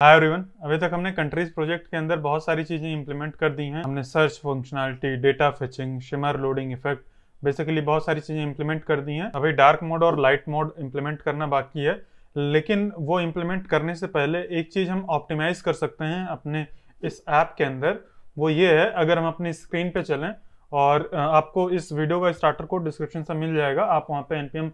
Hi everyone अभी तक हमने कंट्रीज़ प्रोजेक्ट के अंदर बहुत सारी चीज़ें इंप्लीमेंट कर दी हैं। हमने search functionality data fetching shimmer loading effect basically बहुत सारी चीज़ें इंप्लीमेंट कर दी हैं। अभी डार्क मोड और लाइट मोड इंप्लीमेंट करना बाकी है। लेकिन वो इंप्लीमेंट करने से पहले एक चीज़ हम ऑप्टिमाइज कर सकते हैं अपने इस ऐप के अंदर। वो ये है, अगर हम अपनी स्क्रीन पे चलें और आपको इस वीडियो का स्टार्टर कोड डिस्क्रिप्शन से मिल जाएगा, आप वहाँ पे एनपीएम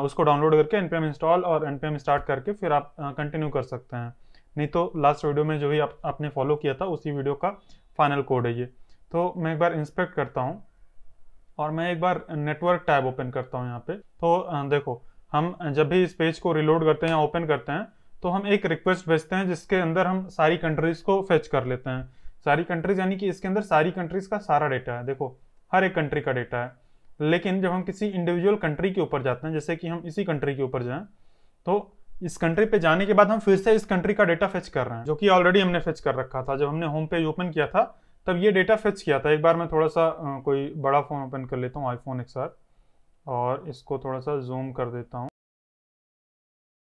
उसको डाउनलोड करके एनपीएम इंस्टॉल और एनपीएम स्टार्ट करके फिर आप कंटिन्यू कर सकते हैं। नहीं तो लास्ट वीडियो में जो भी आप, आपने फॉलो किया था उसी वीडियो का फाइनल कोड है ये। तो मैं एक बार इंस्पेक्ट करता हूँ और मैं एक बार नेटवर्क टैब ओपन करता हूँ यहाँ पे। तो देखो हम जब भी इस पेज को रिलोड करते हैं या ओपन करते हैं तो हम एक रिक्वेस्ट भेजते हैं जिसके अंदर हम सारी कंट्रीज़ को फेच कर लेते हैं। सारी कंट्रीज़ यानी कि इसके अंदर सारी कंट्रीज़ का सारा डेटा है। देखो हर एक कंट्री का डेटा है। लेकिन जब हम किसी इंडिविजुअल कंट्री के ऊपर जाते हैं जैसे कि हम इसी कंट्री के ऊपर जाएँ तो इस कंट्री पे जाने के बाद हम फिर से इस कंट्री का डेटा फेच कर रहे हैं, जो कि ऑलरेडी हमने फेच कर रखा था। जब हमने होम पेज ओपन किया था, तब ये डेटा फेच किया था। एक बार मैं थोड़ा सा कोई बड़ा फ़ोन ओपन कर लेता हूँ आईफोन एक साथ और इसको थोड़ा सा जूम कर देता हूँ।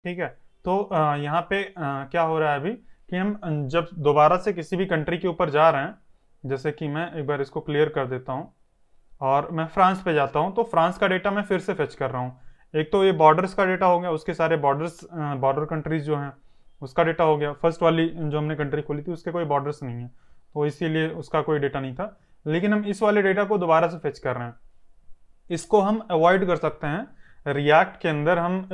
ठीक है? तो यहाँ पे क्या हो रहा है अभी कि हम जब दोबारा से किसी भी कंट्री के ऊपर जा रहे हैं, जैसे कि मैं एक बार इसको क्लियर कर देता हूँ, और मैं फ्रांस पे जाता हूँ तो फ्रांस का डेटा मैं फिर से फेच कर रहा हूँ। एक तो ये बॉर्डर्स का डेटा हो गया, उसके सारे बॉर्डर्स बॉर्डर कंट्रीज़ जो हैं, उसका डेटा हो गया। फ़र्स्ट वाली जो हमने कंट्री खोली थी, उसके कोई बॉर्डर्स नहीं है। तो इसीलिए उसका कोई डेटा नहीं था। लेकिन हम इस वाले डेटा को दोबारा से फेच कर रहे हैं। इसको हम अवॉइड कर सकते हैं। रिएक्ट के अंदर हम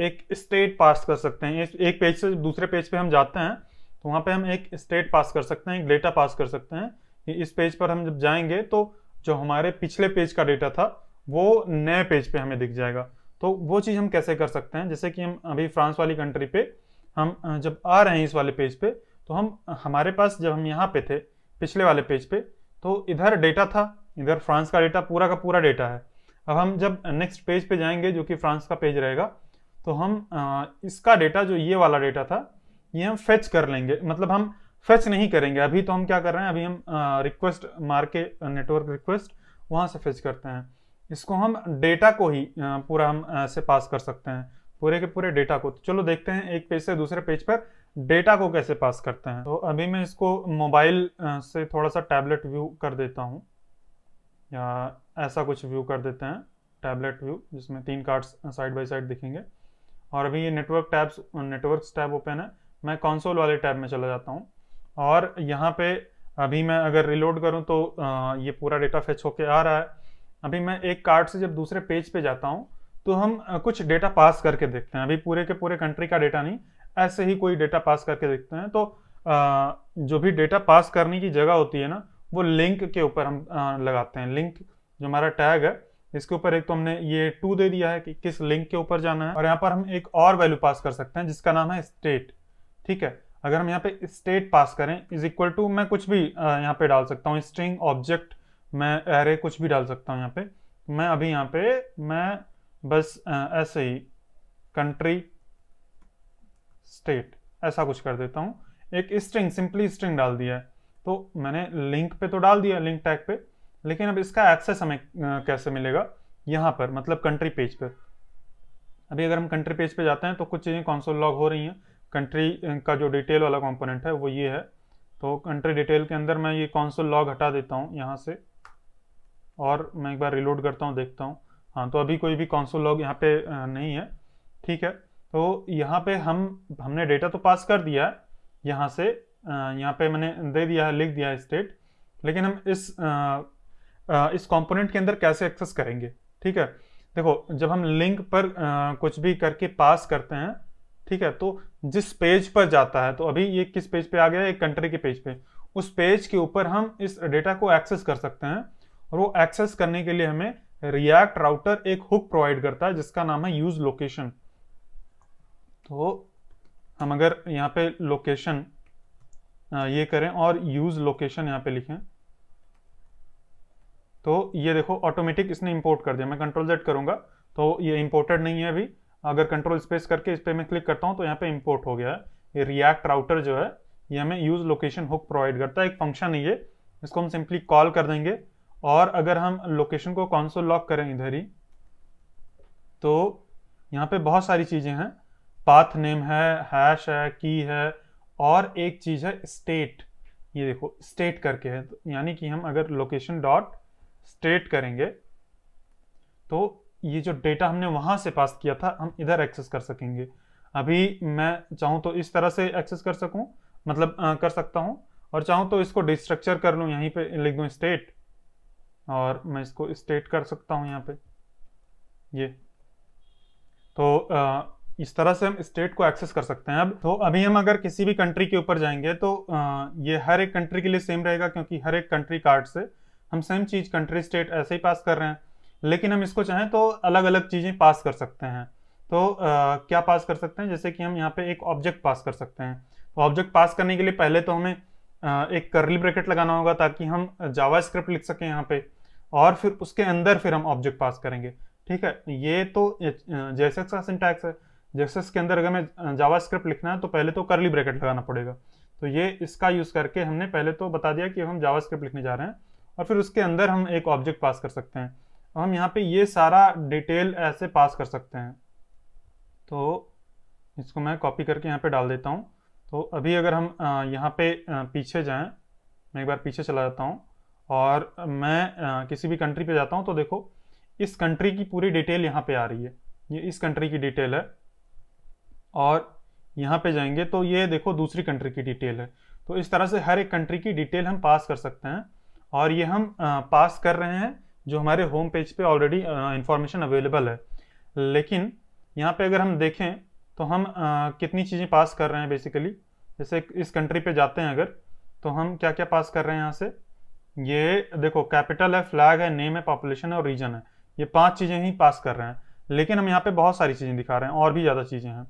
एक स्टेट पास कर सकते हैं। एक पेज से दूसरे पेज पे हम जाते हैं तो वहाँ पे हम एक स्टेट पास कर सकते हैं, एक डेटा पास कर सकते हैं इस पेज पर हम जब जाएँगे तो जो हमारे पिछले पेज का डेटा था वो नए पेज पे हमें दिख जाएगा। तो वो चीज़ हम कैसे कर सकते हैं? जैसे कि हम अभी फ्रांस वाली कंट्री पे हम जब आ रहे हैं इस वाले पेज पे तो हम हमारे पास जब हम यहाँ पे थे, पिछले वाले पेज पे तो इधर डेटा था, इधर फ्रांस का डेटा पूरा का पूरा डेटा है। अब हम जब नेक्स्ट पेज पे जाएँगे, जो कि फ्रांस का पेज रहेगा तो हम इसका डेटा जो ये वाला डेटा था, ये हम फेच कर लेंगे। मतलब हम फेच नहीं करेंगे। अभी तो हम क्या कर रहे हैं? अभी हम रिक्वेस्ट मार के नेटवर्क रिक्वेस्ट वहाँ से फेच करते हैं। इसको हम डेटा को ही पूरा हम ऐसे पास कर सकते हैं। पूरे के पूरे डेटा को। तो चलो देखते हैं एक पेज से दूसरे पेज पर डेटा को कैसे पास करते हैं। तो अभी मैं इसको मोबाइल से थोड़ा सा टैबलेट व्यू कर देता हूँ। या ऐसा कुछ व्यू कर देते हैं। टैबलेट व्यू, जिसमें तीन कार्ड्स साइड बाय साइड दिखेंगे। और अभी ये network tabs network tab open है। मैं कॉन्सोल वाले टैब में चला जाता हूँ। और यहाँ पे अभी मैं अगर रिलोड करूँ तो ये पूरा डेटा फेच होके आ रहा है। अभी मैं एक कार्ड से जब दूसरे पेज पे जाता हूँ तो हम कुछ डेटा पास करके देखते हैं। अभी पूरे के पूरे कंट्री का डेटा नहीं, ऐसे ही कोई डेटा पास करके देखते हैं। तो जो भी डेटा पास करने की जगह होती है ना, वो लिंक के ऊपर हम लगाते हैं। लिंक जो हमारा टैग है, इसके ऊपर एक तो हमने ये टू दे दिया है कि किस लिंक के ऊपर जाना है। और यहाँ पर हम एक और वैल्यू पास कर सकते हैं, जिसका नाम है स्टेट ठीक है? अगर हम यहाँ पे स्टेट पास करें इज़ इक्वल टू मैं कुछ भी यहाँ पे डाल सकता हूँ। स्ट्रिंग ऑब्जेक्ट मैं एरे कुछ भी डाल सकता हूँ यहाँ पे। मैं अभी यहाँ पे, मैं बस ऐसे ही कंट्री स्टेट ऐसा कुछ कर देता हूँ। एक स्ट्रिंग सिंपली स्ट्रिंग डाल दिया है। तो मैंने लिंक पे तो डाल दिया लिंक टैग पे, लेकिन अब इसका एक्सेस हमें कैसे मिलेगा? यहाँ पर मतलब कंट्री पेज पर। अभी अगर हम कंट्री पेज पे जाते हैं तो कुछ चीज़ें कॉन्सोल लॉग हो रही हैं। कंट्री का जो डिटेल वाला कंपोनेंट है, वो ये है। तो कंट्री डिटेल के अंदर मैं ये कॉन्सोल लॉग हटा देता हूँ यहाँ से। और मैं एक बार रिलोड करता हूँ, देखता हूँ। हाँ तो अभी कोई भी कॉन्सोल लॉग यहाँ पे नहीं है, ठीक है? तो यहाँ पे हम, हमने डेटा तो पास कर दिया है, यहाँ से यहाँ पे मैंने दे दिया है, लिख दिया है स्टेट लेकिन हम इस इस कंपोनेंट के अंदर कैसे एक्सेस करेंगे, ठीक है? देखो, जब हम लिंक पर कुछ भी करके पास करते हैं, ठीक है तो जिस पेज पर जाता है तो अभी ये किस पेज पे आ गया एक कंट्री के पेज पे। उस पेज के ऊपर हम इस डेटा को एक्सेस कर सकते हैं और वो एक्सेस करने के लिए हमें रिएक्ट राउटर एक हुक प्रोवाइड करता है, जिसका नाम है यूज़ लोकेशन तो हम अगर यहाँ पे लोकेशन ये करें और यूज़ लोकेशन यहाँ पे लिखें तो ये देखो ऑटोमेटिक इसने इंपोर्ट कर दिया। मैं कंट्रोल जेड करूँगा तो ये इंपोर्टेड नहीं है अभी। अगर कंट्रोल स्पेस करके इस पर मैं क्लिक करता हूँ तो यहाँ पे इंपोर्ट हो गया है। ये रिएक्ट राउटर जो है, ये हमें यूज़ लोकेशन हुक प्रोवाइड करता है। एक फ़ंक्शन है ये, इसको हम सिंपली कॉल कर देंगे। और अगर हम लोकेशन को कॉन्सोल लॉक करें इधर ही तो यहाँ पे बहुत सारी चीज़ें हैं। पाथ नेम है हैश है की है और एक चीज़ है स्टेट ये देखो स्टेट करके है। तो यानी कि हम अगर लोकेशन डॉट स्टेट करेंगे तो ये जो डेटा हमने वहाँ से पास किया था हम इधर एक्सेस कर सकेंगे। अभी मैं चाहूँ तो इस तरह से एक्सेस कर सकूँ मतलब आ, कर सकता हूँ और चाहूँ तो इसको डिस्ट्रक्चर कर लूँ यहीं पे लिख दूँ स्टेट और मैं इसको स्टेट कर सकता हूँ यहाँ पे। ये। तो इस तरह से हम स्टेट को एक्सेस कर सकते हैं अब। तो अभी हम अगर किसी भी कंट्री के ऊपर जाएँगे तो ये हर एक कंट्री के लिए सेम रहेगा क्योंकि हर एक कंट्री कार्ड से हम सेम चीज़ कंट्री स्टेट ऐसे ही पास कर रहे हैं। लेकिन हम इसको चाहें तो अलग अलग चीज़ें पास कर सकते हैं। तो आ, क्या पास कर सकते हैं? जैसे कि हम यहाँ पे एक ऑब्जेक्ट पास कर सकते हैं। तो ऑब्जेक्ट पास करने के लिए पहले तो हमें एक करली ब्रैकेट लगाना होगा ताकि हम जावा स्क्रिप्ट लिख सकें यहाँ पे और फिर उसके अंदर फिर हम ऑब्जेक्ट पास करेंगे। ठीक है? ये तो जेएसएक्स का सिंटैक्स है। जेएसएक्स के अंदर अगर हमें जावा स्क्रिप्ट लिखना है तो पहले तो करली ब्रैकेट लगाना पड़ेगा। तो ये इसका यूज़ करके हमने पहले तो बता दिया कि हम जावा स्क्रिप्ट लिखने जा रहे हैं और फिर उसके अंदर हम एक ऑब्जेक्ट पास कर सकते हैं। हम यहाँ पे ये सारा डिटेल ऐसे पास कर सकते हैं। तो इसको मैं कॉपी करके यहाँ पे डाल देता हूँ। तो अभी अगर हम यहाँ पे पीछे जाएँ मैं एक बार पीछे चला जाता हूँ और मैं किसी भी कंट्री पे जाता हूँ तो देखो इस कंट्री की पूरी डिटेल यहाँ पे आ रही है। ये इस कंट्री की डिटेल है और यहाँ पे जाएँगे तो ये देखो दूसरी कंट्री की डिटेल है। तो इस तरह से हर एक कंट्री की डिटेल हम पास कर सकते हैं और ये हम पास कर रहे हैं जो हमारे होम पेज पे ऑलरेडी इंफॉर्मेशन अवेलेबल है। लेकिन यहाँ पे अगर हम देखें तो हम आ, कितनी चीज़ें पास कर रहे हैं बेसिकली जैसे इस कंट्री पे जाते हैं अगर तो हम क्या क्या पास कर रहे हैं यहाँ से? ये देखो कैपिटल है फ्लैग है नेम है पॉपुलेशन है और रीजन है। ये पाँच चीज़ें ही पास कर रहे हैं। लेकिन हम यहाँ पे बहुत सारी चीज़ें दिखा रहे हैं और भी ज़्यादा चीज़ें हैं।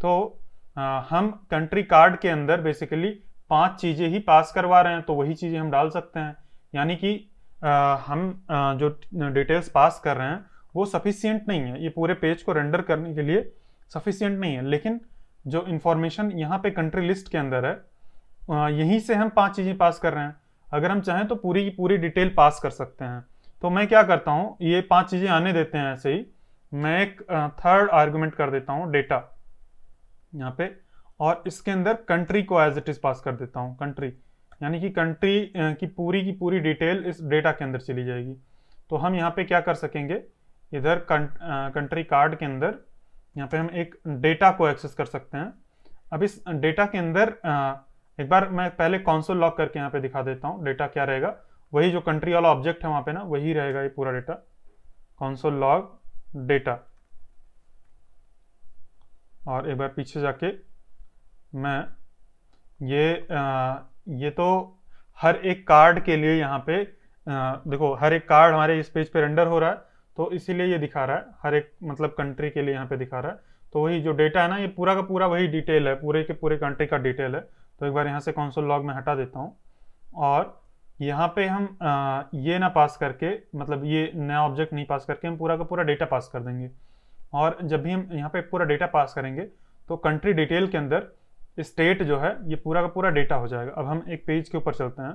तो आ, हम कंट्री कार्ड के अंदर बेसिकली पाँच चीज़ें ही पास करवा रहे हैं तो वही चीज़ें हम डाल सकते हैं। यानी कि आ, हम आ, जो डिटेल्स पास कर रहे हैं वो सफिशियंट नहीं है। ये पूरे पेज को रेंडर करने के लिए सफिशियंट नहीं है। लेकिन जो इन्फॉर्मेशन यहाँ पे कंट्री लिस्ट के अंदर है यहीं से हम पाँच चीज़ें पास कर रहे हैं। अगर हम चाहें तो पूरी की पूरी डिटेल पास कर सकते हैं। तो मैं क्या करता हूँ, ये पाँच चीज़ें आने देते हैं ऐसे ही। मैं एक थर्ड आर्गूमेंट कर देता हूँ डेटा यहाँ पे। और इसके अंदर कंट्री को एज इट इज़ पास कर देता हूँ कंट्री यानी कि कंट्री की पूरी की पूरी डिटेल इस डेटा के अंदर चली जाएगी। तो हम यहाँ पे क्या कर सकेंगे, इधर कंट्री कार्ड के अंदर यहाँ पे हम एक डेटा को एक्सेस कर सकते हैं। अब इस डेटा के अंदर एक बार मैं पहले कॉन्सोल लॉक करके यहाँ पे दिखा देता हूँ डेटा क्या रहेगा। वही जो कंट्री वाला ऑब्जेक्ट है वहाँ पे ना वही रहेगा ये पूरा डेटा कॉन्सोल लॉग डेटा और एक बार पीछे जाके मैं ये आ, ये तो हर एक कार्ड के लिए यहाँ पे आ, देखो हर एक कार्ड हमारे इस पेज पे रेंडर हो रहा है। तो इसीलिए ये दिखा रहा है हर एक मतलब कंट्री के लिए यहाँ पे दिखा रहा है। तो वही जो डेटा है ना ये पूरा का पूरा वही डिटेल है पूरे के पूरे कंट्री का डिटेल है। तो एक बार यहाँ से कौनसोल लॉग में हटा देता हूँ। और यहाँ पे हम आ, ये ना पास करके मतलब ये नया ऑब्जेक्ट नहीं पास करके हम पूरा का पूरा डेटा पास कर देंगे। और जब भी हम यहाँ पे पूरा डेटा पास करेंगे तो कंट्री डिटेल के अंदर स्टेट जो है ये पूरा का पूरा डेटा हो जाएगा। अब हम एक पेज के ऊपर चलते हैं।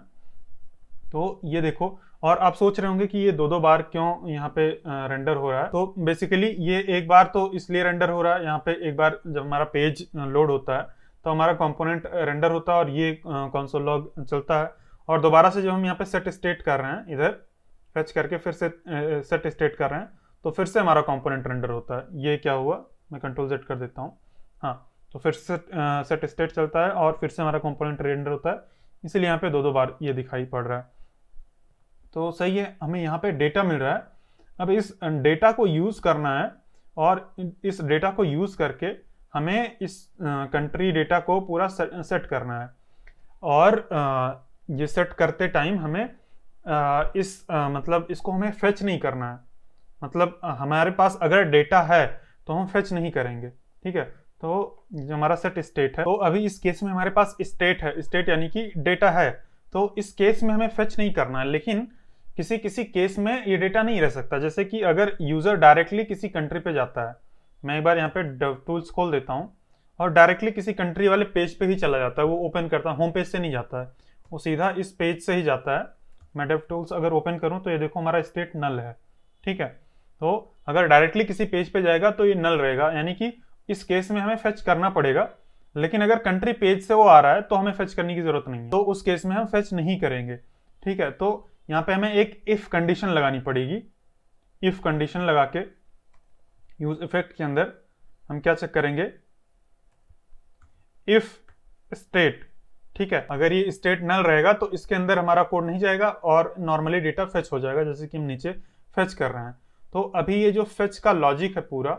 तो ये देखो, और आप सोच रहे होंगे कि ये दो दो बार क्यों यहाँ पे रेंडर हो रहा है? तो बेसिकली ये एक बार तो इसलिए रेंडर हो रहा है, यहाँ पे एक बार जब हमारा पेज लोड होता है तो हमारा कंपोनेंट रेंडर होता है और ये कॉन्सोल लॉग चलता है। और दोबारा से जब हम यहाँ पे सेट स्टेट कर रहे हैं, इधर फेच करके फिर से सेट स्टेट कर रहे हैं तो फिर से हमारा कंपोनेंट रेंडर होता है। ये क्या हुआ? मैं कंट्रोल जेड कर देता हूँ। हाँ तो फिर से सेट स्टेट चलता है और फिर से हमारा कंपोनेंट रेंडर होता है। इसलिए यहाँ पे दो दो बार ये दिखाई पड़ रहा है। तो सही है, हमें यहाँ पे डेटा मिल रहा है। अब इस डेटा को यूज़ करना है और इस डेटा को यूज़ करके हमें इस कंट्री डेटा को पूरा सेट करना है। और ये सेट करते टाइम हमें इस मतलब इसको हमें फेच नहीं करना है। मतलब हमारे पास अगर डेटा है तो हम फेच नहीं करेंगे, ठीक है? तो जो हमारा सेट स्टेट है। तो अभी इस केस में हमारे पास स्टेट है स्टेट यानी कि डेटा है तो इस केस में हमें फेच नहीं करना है। लेकिन किसी किसी केस में ये डेटा नहीं रह सकता। जैसे कि अगर यूज़र डायरेक्टली किसी कंट्री पे जाता है, मैं एक बार यहाँ पे टूल्स खोल देता हूँ, और डायरेक्टली किसी कंट्री वाले पेज पे ही चला जाता है, वो ओपन करता है होम पेज से नहीं जाता है, वो सीधा इस पेज से ही जाता है। मैं डेव टूल्स अगर ओपन करूँ तो ये देखो हमारा स्टेट नल है, ठीक है? तो अगर डायरेक्टली किसी पेज पे जाएगा तो ये नल रहेगा, यानी कि इस केस में हमें फेच करना पड़ेगा, लेकिन अगर कंट्री पेज से वो आ रहा है तो हमें फेच करने की ज़रूरत नहीं है। तो उस केस में हम फेच नहीं करेंगे, ठीक है? तो यहाँ पे हमें एक इफ़ कंडीशन लगानी पड़ेगी। इफ़ कंडीशन लगा के यूज़ इफ़ेक्ट के अंदर हम क्या चेक करेंगे? इफ़ स्टेट ठीक है? अगर ये स्टेट नल रहेगा तो इसके अंदर हमारा कोड नहीं जाएगा और नॉर्मली डेटा फेच हो जाएगा, जैसे कि हम नीचे फेच कर रहे हैं। तो अभी ये जो फेच का लॉजिक है पूरा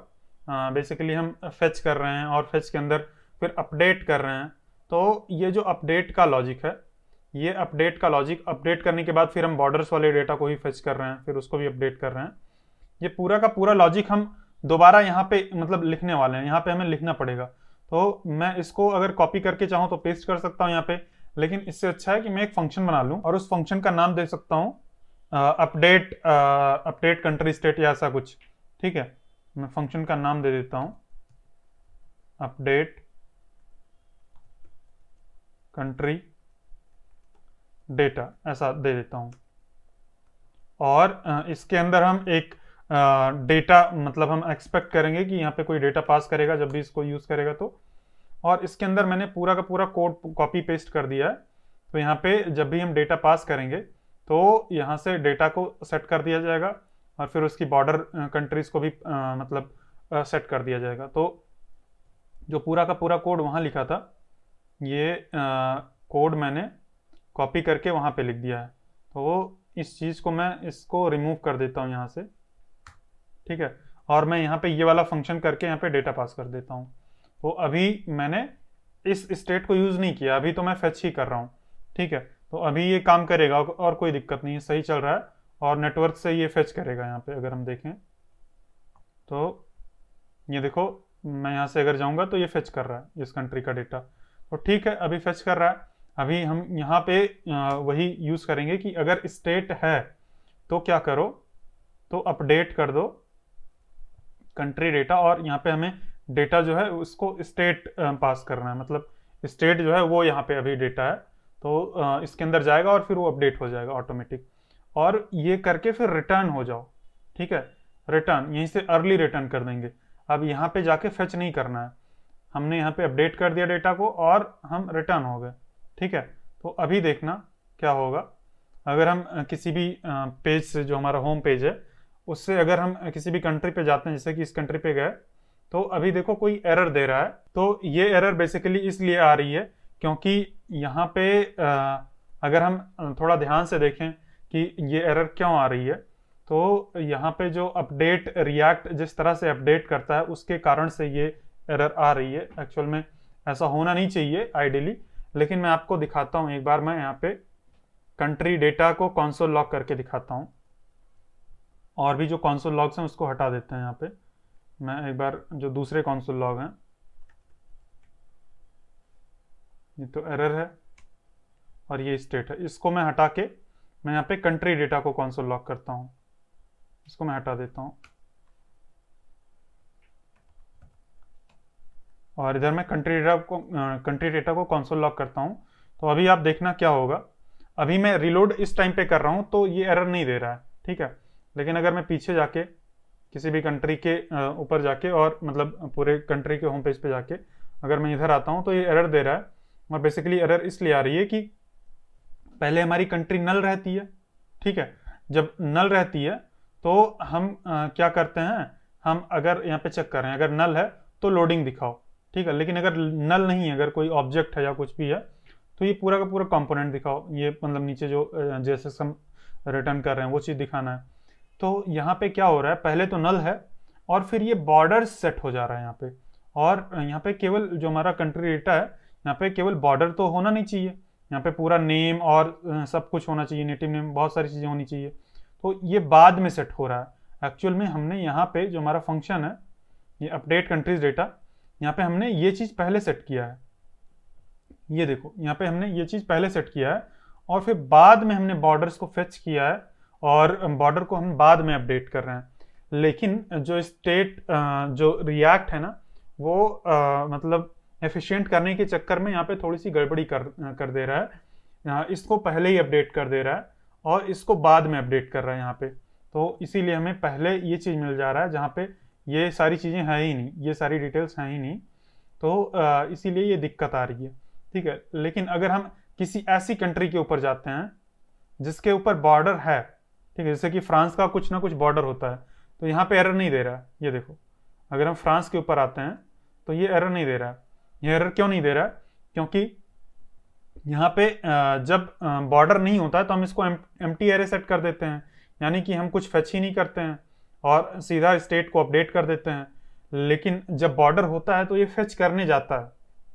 बेसिकली हम फेच कर रहे हैं और फेच के अंदर फिर अपडेट कर रहे हैं। तो ये जो अपडेट का लॉजिक है ये अपडेट का लॉजिक अपडेट करने के बाद फिर हम बॉर्डर्स वाले डेटा को ही फेच कर रहे हैं, फिर उसको भी अपडेट कर रहे हैं। ये पूरा का पूरा लॉजिक हम दोबारा यहाँ पे मतलब लिखने वाले हैं, यहाँ पे हमें लिखना पड़ेगा। तो मैं इसको अगर कॉपी करके चाहूँ तो पेस्ट कर सकता हूँ यहाँ पे, लेकिन इससे अच्छा है कि मैं एक फ़ंक्शन बना लूँ और उस फ़ंक्शन का नाम दे सकता हूँ अपडेट अपडेट कंट्री स्टेट या ऐसा कुछ। ठीक है? मैं फ़ंक्शन का नाम दे देता हूँ। अपडेट कंट्री डेटा ऐसा दे देता हूँ। और इसके अंदर हम एक डेटा मतलब हम एक्सपेक्ट करेंगे कि यहाँ पे कोई डेटा पास करेगा जब भी इसको यूज़ करेगा तो। और इसके अंदर मैंने पूरा का पूरा कोड कॉपी पेस्ट कर दिया है। तो यहाँ पे जब भी हम डेटा पास करेंगे तो यहाँ से डेटा को सेट कर दिया जाएगा और फिर उसकी बॉर्डर कंट्रीज़ को भी आ, मतलब आ, सेट कर दिया जाएगा। तो जो पूरा का पूरा कोड वहाँ लिखा था ये आ, कोड मैंने कॉपी करके वहाँ पे लिख दिया है। तो वो इस चीज़ को मैं इसको रिमूव कर देता हूँ यहाँ से। ठीक है? और मैं यहाँ पे ये वाला फ़ंक्शन करके यहाँ पे डेटा पास कर देता हूँ। तो अभी मैंने इस स्टेट को यूज़ नहीं किया। अभी तो मैं फेच ही कर रहा हूँ। ठीक है? तो अभी ये काम करेगा और कोई दिक्कत नहीं है। सही चल रहा है और नेटवर्क से ये फेच करेगा यहाँ पे, अगर हम देखें। तो ये देखो, मैं यहाँ से अगर जाऊँगा तो ये फेच कर रहा है, इस कंट्री का डेटा तो ठीक है, अभी फेच कर रहा है। अभी हम यहाँ पे वही यूज़ करेंगे कि अगर स्टेट है तो क्या करो? तो अपडेट कर दो कंट्री डेटा और यहाँ पे हमें डेटा जो है, उसको स्टेट पास करना है। मतलब स्टेट जो है, वो यहाँ पे अभी डेटा है। तो इसके अंदर जाएगा और फिर वो अपडेट हो जाएगा ऑटोमेटिक और ये करके फिर रिटर्न हो जाओ। ठीक है? रिटर्न यहीं से अर्ली रिटर्न कर देंगे। अब यहाँ पे जाके फेच नहीं करना है। हमने यहाँ पे अपडेट कर दिया डेटा को और हम रिटर्न हो गए। ठीक है? तो अभी देखना क्या होगा। अगर हम किसी भी पेज से जो हमारा होम पेज है, उससे अगर हम किसी भी कंट्री पे जाते हैं, जैसे कि इस कंट्री पे गए तो अभी देखो कोई एरर दे रहा है। तो ये एरर बेसिकली इसलिए आ रही है क्योंकि यहाँ पे अगर हम थोड़ा ध्यान से देखें कि ये एरर क्यों आ रही है तो यहाँ पे जो अपडेट रिएक्ट जिस तरह से अपडेट करता है, उसके कारण से ये एरर आ रही है। एक्चुअल में ऐसा होना नहीं चाहिए आइडियली लेकिन मैं आपको दिखाता हूँ, एक बार मैं यहाँ पे कंट्री डेटा को कॉन्सोल लॉक करके दिखाता हूँ। और भी जो कॉन्सोल लॉग्स हैं, उसको हटा देते हैं यहाँ पे। मैं एक बार, जो दूसरे कॉन्सोल लॉग हैं, ये तो एरर है, और ये स्टेट है। इसको मैं हटा के, मैं यहाँ पे कंट्री डेटा को कॉन्सोल लॉक करता हूँ। इसको मैं हटा देता हूँ। और इधर मैं कंट्री डेटा को कंट्री डेटा को कॉन्सोल लॉक करता हूँ। तो अभी आप देखना क्या होगा। अभी मैं रिलोड इस टाइम पे कर रहा हूँ तो ये एरर नहीं दे रहा है ठीक है? लेकिन अगर मैं पीछे जाके किसी भी कंट्री के ऊपर जाके और मतलब पूरे कंट्री के होम पेज पे जाके अगर मैं इधर आता हूँ तो ये एरर दे रहा है। और बेसिकली एरर इसलिए आ रही है कि पहले हमारी कंट्री नल रहती है ठीक है? जब नल रहती है तो हम आ, क्या करते हैं? हम अगर यहाँ पे चेक कर रहे हैं अगर नल है तो लोडिंग दिखाओ। ठीक है, लेकिन अगर नल नहीं है, अगर कोई ऑब्जेक्ट है या कुछ भी है तो ये पूरा का पूरा कंपोनेंट दिखाओ। ये मतलब नीचे जो जैसे हम रिटर्न कर रहे हैं, वो चीज़ दिखाना है। तो यहाँ पे क्या हो रहा है, पहले तो नल है और फिर ये बॉर्डर सेट हो जा रहा है यहाँ पे। और यहाँ पे केवल जो हमारा कंट्री डेटा है, यहाँ पे केवल बॉर्डर तो होना नहीं चाहिए। यहाँ पे पूरा नेम और सब कुछ होना चाहिए नेटिव नेम बहुत सारी चीज़ें होनी चाहिए। तो ये बाद में सेट हो रहा है। एक्चुअल में हमने यहाँ पे जो हमारा फ़ंक्शन है, ये अपडेट कंट्रीज़ डेटा यहाँ पे हमने ये चीज़ पहले सेट किया है। ये देखो यहाँ पे हमने ये चीज़ पहले सेट किया है और फिर बाद में हमने बॉर्डर्स को फेच किया है और बॉर्डर को हम बाद में अपडेट कर रहे हैं। लेकिन जो स्टेट जो रिएक्ट है ना वो आ, मतलब एफिशिएंट करने के चक्कर में यहाँ पे थोड़ी सी गड़बड़ी कर कर दे रहा है। इसको पहले ही अपडेट कर दे रहा है और इसको बाद में अपडेट कर रहा है यहाँ पे। तो इसीलिए हमें पहले ये चीज़ मिल जा रहा है जहाँ पे ये सारी चीज़ें हैं ही नहीं, ये सारी डिटेल्स हैं ही नहीं तो इसीलिए ये दिक्कत आ रही है, ठीक है? लेकिन अगर हम किसी ऐसी कंट्री के ऊपर जाते हैं, जिसके ऊपर बॉर्डर है, ठीक है? जैसे कि फ्रांस का कुछ ना कुछ बॉर्डर होता है तो यहाँ पे एरर नहीं दे रहा है, ये देखो। अगर हम फ्रांस के ऊपर आते हैं तो ये एरर नहीं दे रहा है। ये एरर क्यों नहीं दे रहा है? क्योंकि यहाँ पे जब बॉर्डर नहीं होता है तो हम इसको एम टी एरे सेट कर देते हैं, यानी कि हम कुछ फेच ही नहीं करते हैं। और सीधा स्टेट को अपडेट कर देते हैं। लेकिन जब बॉर्डर होता है तो ये फेच करने जाता है।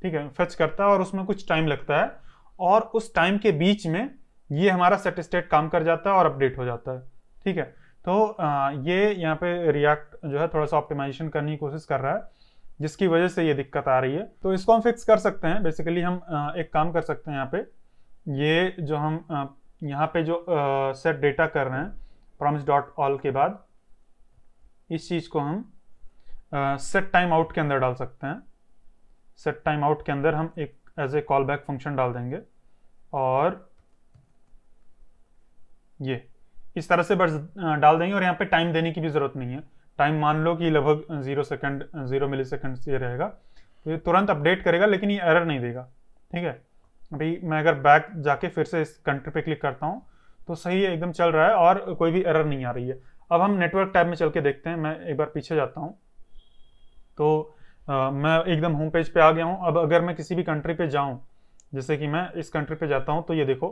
ठीक है? फेच करता है और उसमें कुछ टाइम लगता है। और उस टाइम के बीच में ये हमारा सेट स्टेट काम कर जाता है और अपडेट हो जाता है। ठीक है? तो ये यहाँ पे रिएक्ट जो है थोड़ा सा ऑप्टिमाइजेशन करने की कोशिश कर रहा है, जिसकी वजह से ये दिक्कत आ रही है। तो इसको हम फिक्स कर सकते हैं। बेसिकली हम एक काम कर सकते हैं यहाँ पे। ये जो हम यहाँ पे जो सेट डेटा कर रहे हैं प्रॉमिस डॉट ऑल के बाद इस चीज़ को हम सेट टाइम आउट के अंदर डाल सकते हैं। सेट टाइम आउट के अंदर हम एक as a call back function डाल देंगे। और ये, इस तरह से बस डाल देंगे और यहाँ पे टाइम देने की भी ज़रूरत नहीं है। टाइम मान लो कि लगभग zero second zero millisecond से रहेगा। तो ये तुरंत अपडेट करेगा, लेकिन ये एरर नहीं देगा। ठीक है? अभी मैं अगर बैक जाके फिर से इस कंट्री पे क्लिक करता हूँ तो सही एकदम चल रहा है और कोई भी एरर नहीं आ रही है। अब हम नेटवर्क टैब में चल के देखते हैं। मैं एक बार पीछे जाता हूँ। तो आ, मैं एकदम होम पेज पे आ गया हूँ। अब अगर मैं किसी भी कंट्री पे जाऊँ जैसे कि मैं इस कंट्री पे जाता हूँ तो ये देखो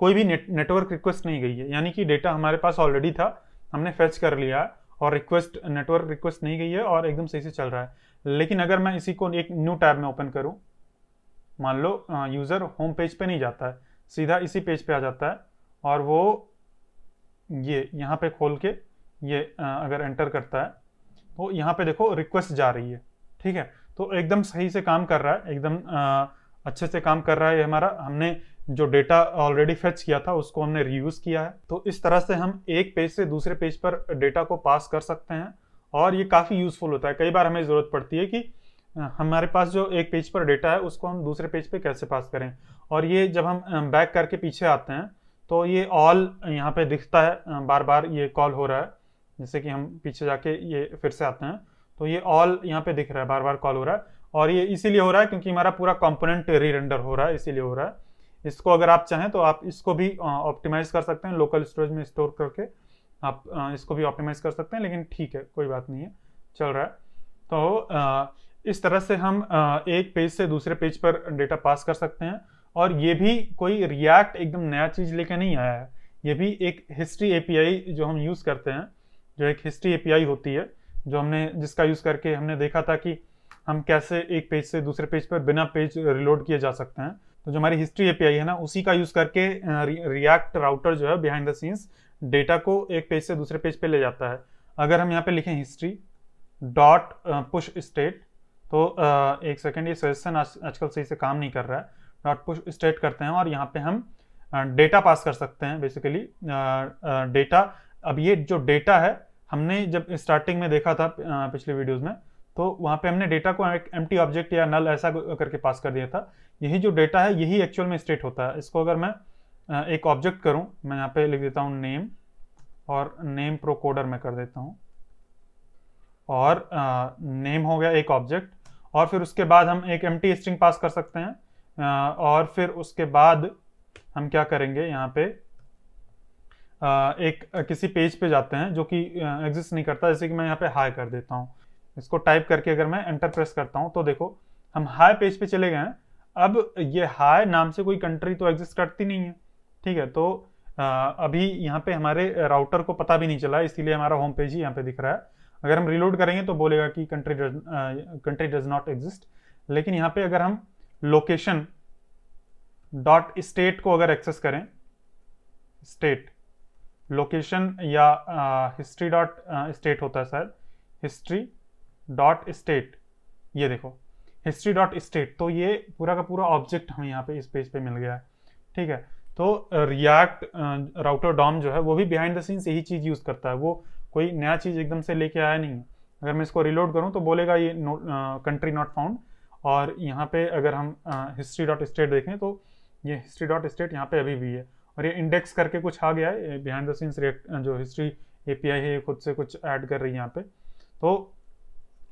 कोई भी नेट, नेटवर्क रिक्वेस्ट नहीं गई है। यानी कि डेटा हमारे पास ऑलरेडी था हमने फेच कर लिया है और रिक्वेस्ट नेटवर्क रिक्वेस्ट नहीं गई है और एकदम सही से चल रहा है। लेकिन अगर मैं इसी को एक न्यू टैब में ओपन करूँ मान लो यूज़र होम पेज पे नहीं जाता है सीधा इसी पेज पे आ जाता है और वो ये यहाँ पे खोल के ये अगर एंटर करता है तो यहाँ पे देखो रिक्वेस्ट जा रही है, ठीक है? तो एकदम सही से काम कर रहा है, एकदम अच्छे से काम कर रहा है ये हमारा। हमने जो डेटा ऑलरेडी फेच किया था, उसको हमने रीयूज किया है। तो इस तरह से हम एक पेज से दूसरे पेज पर डेटा को पास कर सकते हैं, और ये काफ़ी यूजफुल होता है। कई बार हमें ज़रूरत पड़ती है कि हमारे पास जो एक पेज पर डेटा है, उसको हम दूसरे पेज पे कैसे पास करें? और ये जब हम बैक करके पीछे आते हैं तो ये ऑल यहाँ पे दिखता है बार बार ये कॉल हो रहा है। जैसे कि हम पीछे जाके ये फिर से आते हैं। तो ये ऑल यहाँ पे दिख रहा है बार बार कॉल हो रहा है। और ये इसीलिए हो रहा है क्योंकि हमारा पूरा कंपोनेंट रीरेंडर हो रहा है, इसीलिए हो रहा है। इसको अगर आप चाहें तो आप इसको भी ऑप्टिमाइज कर सकते हैं लोकल स्टोरेज में स्टोर करके। आप इसको भी ऑप्टिमाइज कर सकते हैं, लेकिन ठीक है, कोई बात नहीं है, चल रहा है। तो इस तरह से हम एक पेज से दूसरे पेज पर डेटा पास कर सकते हैं। और ये भी कोई रिएक्ट एकदम नया चीज़ लेके नहीं आया है। ये भी एक हिस्ट्री एपीआई जो हम यूज़ करते हैं। जो एक हिस्ट्री एपीआई होती है जो हमने जिसका यूज़ करके हमने देखा था कि हम कैसे एक पेज से दूसरे पेज पर बिना पेज रिलोड किए जा सकते हैं। तो जो हमारी हिस्ट्री एपीआई है ना उसी का यूज़ करके रिएक्ट राउटर जो है बिहाइंड द सीन्स डेटा को एक पेज से दूसरे पेज पे ले जाता है। अगर हम यहाँ पे लिखें हिस्ट्री डॉट पुश स्टेट तो uh, एक सेकेंड ये सजेशन आज आजकल सही से काम नहीं कर रहा है। डॉट पुश स्टेट करते हैं और यहाँ पे हम डेटा पास कर सकते हैं बेसिकली डेटा अब ये जो डेटा है हमने जब स्टार्टिंग में देखा था पिछले वीडियोज़ में तो वहाँ पे हमने डेटा को एक एम ऑब्जेक्ट या नल ऐसा करके पास कर दिया था। यही जो डेटा है, यही एक्चुअल में स्टेट होता है। इसको अगर मैं एक ऑब्जेक्ट करूँ, मैं यहाँ पे लिख देता हूँ नेम और नेम प्रोकोडर में कर देता हूँ। और नेम हो गया एक ऑब्जेक्ट और फिर उसके बाद हम एक एम स्ट्रिंग पास कर सकते हैं। और फिर उसके बाद हम क्या करेंगे यहाँ पे? एक किसी पेज पे जाते हैं जो कि एग्जिस्ट नहीं करता, जैसे कि मैं यहाँ पे हाई कर देता हूँ। इसको टाइप करके अगर मैं एंटर प्रेस करता हूँ तो देखो, हम हाई पेज पे चले गए हैं। अब ये हाई नाम से कोई कंट्री तो एग्जिस्ट करती नहीं है, ठीक है? तो अभी यहाँ पे हमारे राउटर को पता भी नहीं चला, इसीलिए हमारा होम पेज ही यहाँ पे दिख रहा है। अगर हम रिलोड करेंगे तो बोलेगा कि country country does not exist लेकिन यहाँ पे अगर हम लोकेशन डॉट स्टेट को अगर एक्सेस करें स्टेट लोकेशन या हिस्ट्री डॉट स्टेट होता है शायद। हिस्ट्री डॉट स्टेट ये देखो हिस्ट्री डॉट स्टेट तो ये पूरा का पूरा ऑब्जेक्ट हमें यहाँ पे इस पेज पे मिल गया है। ठीक है? तो रिएक्ट राउटर डॉम जो है, वो भी बिहाइंड द सीन्स यही चीज़ यूज़ करता है। वो कोई नया चीज़ एकदम से लेके आया नहीं है। अगर मैं इसको रिलोड करूँ तो बोलेगा ये कंट्री नॉट फाउंड और यहाँ पे अगर हम हिस्ट्री डॉट स्टेट देखें तो ये हिस्ट्री डॉट स्टेट यहाँ पे अभी भी है। और ये इंडेक्स करके कुछ आ गया है बिहाइंड द सीन्स जो हिस्ट्री एपीआई है, ये खुद से कुछ ऐड कर रही है यहाँ पे। तो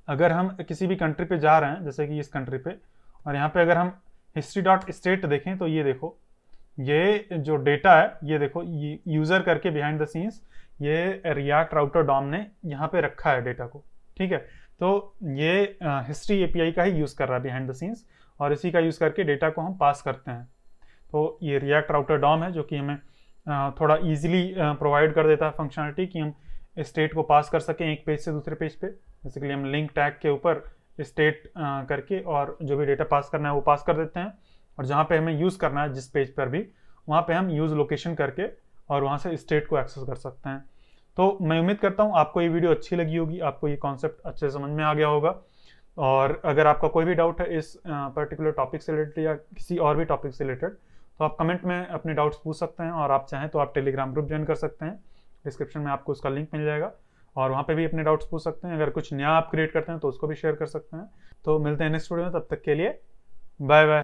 अगर हम किसी भी कंट्री पे जा रहे हैं, जैसे कि इस कंट्री पे, और यहाँ पे अगर हम हिस्ट्री डॉट स्टेट देखें तो ये देखो, ये जो डेटा है, ये देखो, ये यूज़र करके बिहाइंड द सीन्स ये रियाक्ट राउटर डॉम ने यहाँ पे रखा है डेटा को, ठीक है? तो ये हिस्ट्री एपीआई का ही यूज़ कर रहा है बिहाइंड द सीन्स और इसी का यूज़ करके डेटा को हम पास करते हैं। तो ये रिएक्ट राउटर डॉम है जो कि हमें थोड़ा इजीली प्रोवाइड कर देता है फंक्शनलिटी कि हम स्टेट को पास कर सकें एक पेज से दूसरे पेज पे। बेसिकली हम लिंक टैग के ऊपर स्टेट करके और जो भी डेटा पास करना है वो पास कर देते हैं। और जहाँ पे हमें यूज़ करना है, जिस पेज पर भी, वहाँ पे हम यूज़ लोकेशन करके और वहाँ से स्टेट को एक्सेस कर सकते हैं। तो मैं उम्मीद करता हूँ आपको ये वीडियो अच्छी लगी होगी, आपको ये कॉन्सेप्ट अच्छे समझ में आ गया होगा। और अगर आपका कोई भी डाउट है इस पर्टिकुलर टॉपिक से रिलेटेड या किसी और भी टॉपिक से रिलेटेड तो आप कमेंट में अपने डाउट्स पूछ सकते हैं और आप चाहें तो आप टेलीग्राम ग्रुप ज्वाइन कर सकते हैं। डिस्क्रिप्शन में आपको उसका लिंक मिल जाएगा। और वहाँ पे भी अपने डाउट्स पूछ सकते हैं। अगर कुछ नया आप क्रिएट करते हैं तो उसको भी शेयर कर सकते हैं। तो मिलते हैं नेक्स्ट वीडियो में। तब तक के लिए बाय बाय